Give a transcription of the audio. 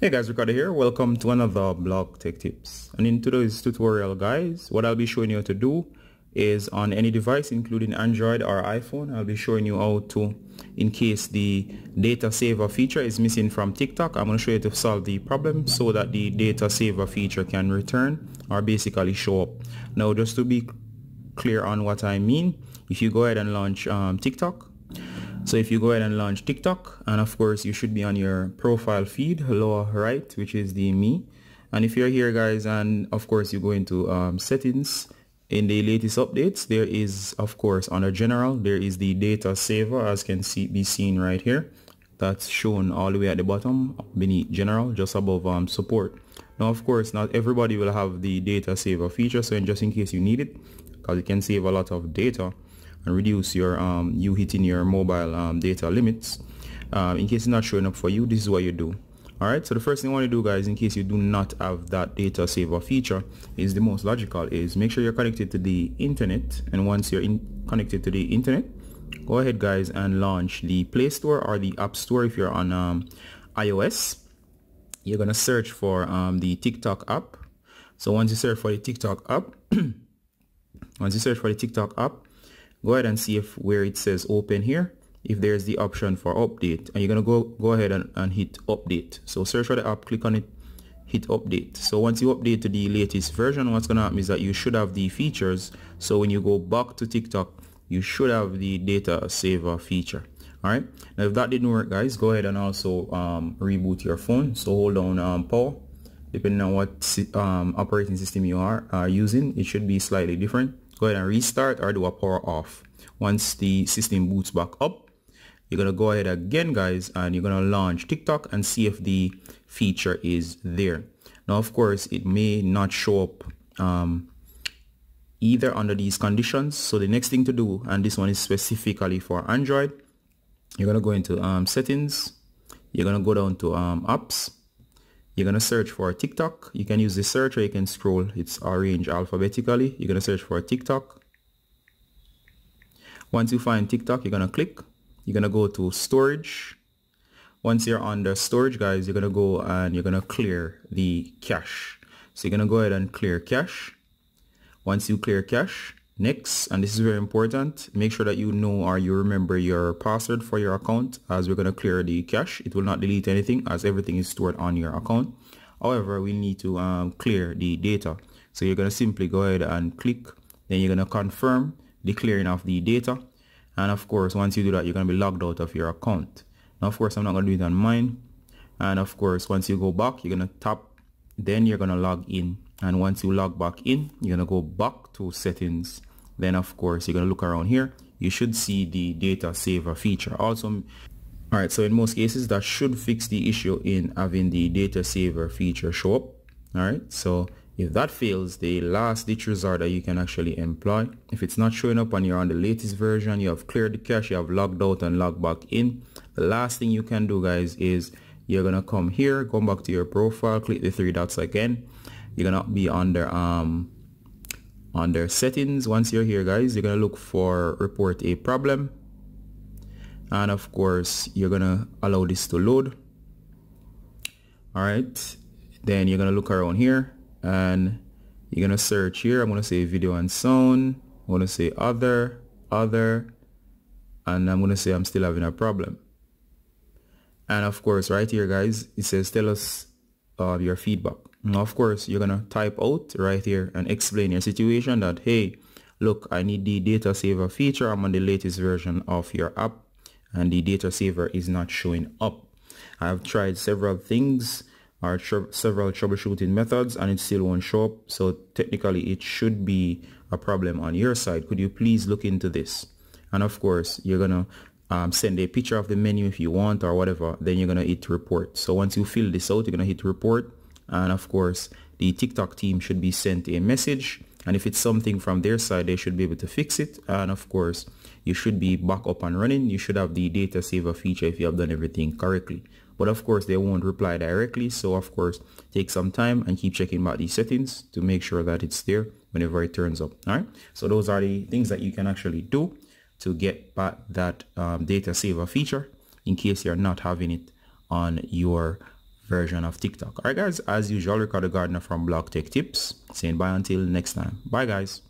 Hey guys, Ricardo here. Welcome to another blog tech tips. And in today's tutorial guys, what I'll be showing you how to do is on any device including Android or iPhone, I'll be showing you how to, in case the data saver feature is missing from TikTok, I'm going to show you to solve the problem so that the data saver feature can return or basically show up. Now just to be clear on what I mean, if you go ahead and launch um, TikTok, so if you go ahead and launch TikTok, and of course you should be on your profile feed, lower right, which is the me. And if you're here guys, and of course you go into um, settings, in the latest updates, there is of course under general, there is the data saver as can see be seen right here. That's shown all the way at the bottom beneath general, just above um, support. Now of course not everybody will have the data saver feature, so in just in case you need it, because it can save a lot of data and reduce your um, you hitting your mobile um, data limits. Um, in case it's not showing up for you, this is what you do. Alright, so the first thing I want to do guys, in case you do not have that data saver feature, is the most logical, is make sure you're connected to the internet. And once you're in, connected to the internet, go ahead guys and launch the Play Store or the App Store if you're on um, iOS. You're going to search for um, the TikTok app. So once you search for the TikTok app, once you search for the TikTok app, go ahead and see if where it says open here if there's the option for update. And you're gonna go go ahead and, and hit update. So search for the app click on it hit update. So once you update to the latest version what's gonna happen is that you should have the features. So when you go back to TikTok you should have the data saver feature. All right? Now if that didn't work guys go ahead and also um, reboot your phone. So hold down um, power depending on what um, operating system you are uh, using it should be slightly different go ahead and restart or do a power off. Once the system boots back up you're gonna go ahead again guys and you're gonna launch TikTok and see if the feature is there. Now of course it may not show up um, either under these conditions. So the next thing to do and this one is specifically for Android you're gonna go into um, settings. You're gonna go down to um, apps you're going to search for TikTok. You can use the search or you can scroll. It's arranged alphabetically. You're going to search for TikTok. Once you find TikTok, you're going to click. You're going to go to storage. Once you're on the storage, guys, you're going to go and you're going to clear the cache. So you're going to go ahead and clear cache. Once you clear cache, Next, and this is very important, make sure that you know or you remember your password for your account as we're going to clear the cache. It will not delete anything as everything is stored on your account. However, we need to um, clear the data. So you're going to simply go ahead and click. Then you're going to confirm the clearing of the data. And of course, once you do that, you're going to be logged out of your account. Now, of course, I'm not going to do it on mine. And of course, once you go back, you're going to tap. Then you're going to log in. And once you log back in, you're going to go back to settings then of course you're going to look around here. You should see the data saver feature. Also all right so in most cases that should fix the issue in having the data saver feature show up. All right so if that fails the last ditch resort that you can actually employ if it's not showing up and you're on the latest version you have cleared the cache you have logged out and logged back in the last thing you can do guys is you're gonna come here go back to your profile click the three dots again. You're gonna be under um under settings. Once you're here guys you're gonna look for report a problem. And of course you're gonna allow this to load. All right then you're gonna look around here and you're gonna search here. I'm gonna say video and sound. I'm gonna say other other and I'm gonna say I'm still having a problem. And of course right here guys it says tell us uh, your feedback now, of course, you're going to type out right here and explain your situation that, hey, look, I need the data saver feature. I'm on the latest version of your app and the data saver is not showing up. I've tried several things or tr several troubleshooting methods and it still won't show up. So technically it should be a problem on your side. Could you please look into this? And of course, you're going to um, send a picture of the menu if you want or whatever. Then you're going to hit report. So once you fill this out, you're going to hit report and of course the TikTok team should be sent a message. And if it's something from their side they should be able to fix it. And of course you should be back up and running. You should have the data saver feature if you have done everything correctly. But of course they won't reply directly. So of course take some time and keep checking back these settings to make sure that it's there whenever it turns up. All right? So those are the things that you can actually do to get back that um, data saver feature in case you're not having it on your version of TikTok. Alright guys, as usual, Ricardo Gardener from Blog Tech Tips saying bye until next time. Bye guys.